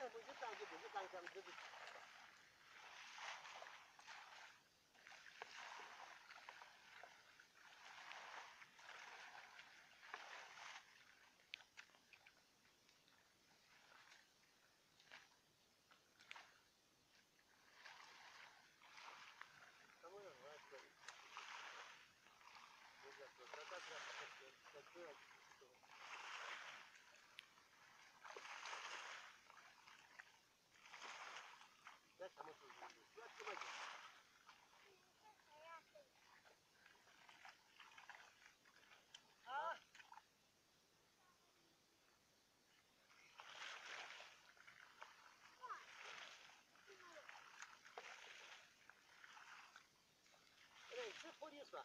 这不是单子不是单箱子的什么意思。